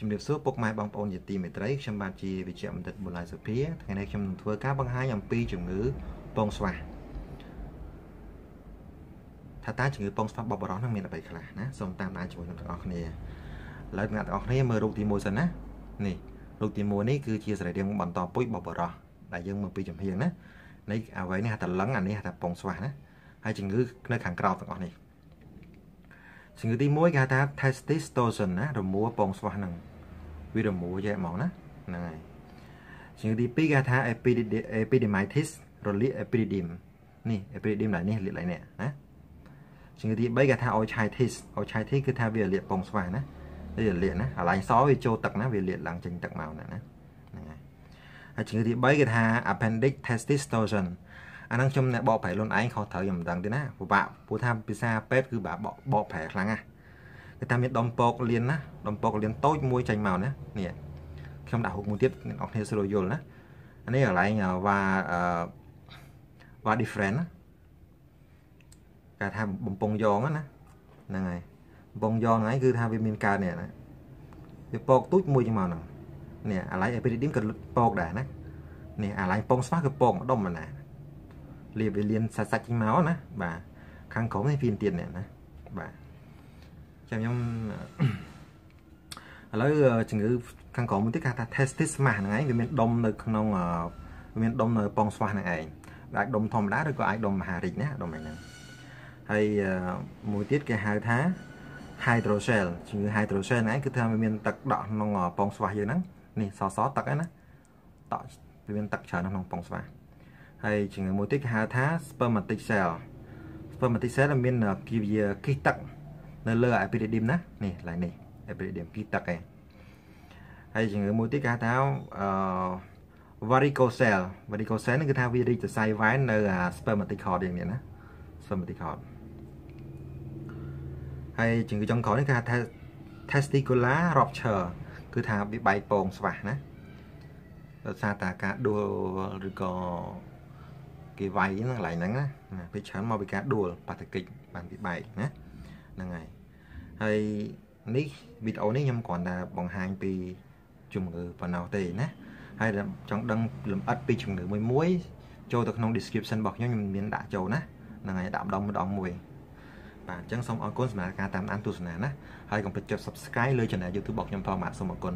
ជំរាបសួរពុកម៉ែបងប្អូនជាទីមេត្រីខ្ញុំបាទជាវិជ្ជបណ្ឌិតបូឡាយសុភាថ្ងៃនេះខ្ញុំនឹងធ្វើការបង្ហាញអំពីជំងឺពងស្វាថាតើជំងឺពងស្វាបបរោះនឹងមានអ្វីខ្លះណាសូមតាមដានជាមួយនឹងទាំងអស់គ្នាឥឡូវអ្នកទាំងអស់គ្នាមើលរូបទី1សិនណានេះរូបទី1នេះគឺជាសរីរាង្គបន្តពុយបបរោះដែលយើងមើលពីចំហៀងណានេះអ្វីនេះហៅថាលឹងអានេះហៅថាពងស្វាណាហើយជំងឺនៅខាងក្រោមទាំងអស់នេះ ជំងឺទី1គេហៅថា testosterone ណារមួលពងស្វាស់ហ្នឹងវារមួលយេហ្មងណាហ្នឹងហើយជំងឺទី2គេហៅថា epididymitis រលាក epididym នេះ epididym ឡើយនេះលាកឡើយនេះណាជំងឺទី3គេថា orchitis orchitis គឺថាវាលាកពងស្វាស់ណាវាលាកណាអាឡែងសវាចូលទឹកណាវាលាកឡើងចេញទឹកមកណាហ្នឹងហើយហើយជំងឺទី3គេថា appendix testosterone អាហ្នឹងខ្ញុំអ្នកបកប្រែខ្លួនឯងខុសត្រូវខ្ញុំមិនដឹងទេណាពិបាកព្រោះថាភាសាពេទ្យគឺបាក់បកបកប្រែខ្លាំងណាគឺថាមានដុំពកលៀនណាដុំពកលៀនតូចមួយចេញមកណានេះខ្ញុំដាក់រូបមួយទៀតអ្នកនរគ្នាស្រួលយល់ណាអានេះកន្លែងវ៉ាអឺវ៉ា different ណាគេថាបំពង់យ៉ងណាហ្នឹងហើយបំពង់យ៉ងហ្នឹងគឺថាវាមានកើតនេះណាវាពកទូចមួយចឹងមកហ្នឹងនេះអាឡៃអេពីឌីមក៏ពកដែរណានេះអាឡៃពងស្វាគឺពកម្ដុំណា លាបវាលៀនសាច់សាច់ចេញមកណាបាទខាងក្រោមនេះវាទៀតនេះណាបាទចាំខ្ញុំឥឡូវជំងឺខាងក្រោមមួយទៀតគេថា testis ស្មាស់ហ្នឹងឯងវាមានដុំនៅក្នុងវាមានដុំនៅពងស្វាស់ហ្នឹងឯងអាចដុំធម្មតាឬក៏អាចដុំមហារីកណាដុំហ្នឹងហើយមួយទៀតគេហៅថា hydrocell ជំងឺ hydrocell ហ្នឹងឯងគឺថាវាមានទឹកដក់ក្នុងពងស្វាស់យើងហ្នឹងនេះសសទឹកហ្នឹងណាដក់វាមានទឹកច្រើនក្នុងពងស្វាស់ ហើយជំងឺមួយទៀតគេហៅថា spermatic cell spermatic cell មានគីវាគីសទឹក នៅលើ epididyme ណានេះឡើងនេះ epididyme គីសទឹកឯងហើយជំងឺមួយទៀតគេហៅថាអឺ varicocele varicocele នេះគឺថាវារីកសរសៃវ៉ែននៅ spermatic cord យ៉ាងនេះណា spermatic cord ហើយជំងឺចុងក្រោយនេះគេហៅថា testicular rupture គឺថាវាបែកពងស្វាស់ណាដោយសារតែការដួលឬក៏ គេវាយហ្នឹងកន្លែងហ្នឹងណាពេលច្រើនមកពីការដួលបាតុកិច្ចបានពីបែកណាហ្នឹងហើយហើយនេះវីដេអូនេះខ្ញុំគ្រាន់តែបង្ហាញពីជំងឺប៉ុណ្ណោះទេណាហើយចង់ដឹងលម្អិតពីជំងឺមួយមួយចូលទៅក្នុង description របស់ខ្ញុំខ្ញុំមានដាក់ចូលណាហ្នឹងហើយដាក់ម្ដងម្ដងមួយបាទអញ្ចឹងសូមអរគុណសម្រាប់ការតាមដានទស្សនាណាហើយកុំភ្លេចចុច Subscribe លើ Channel YouTube របស់ខ្ញុំផងបាទសូមអរគុណ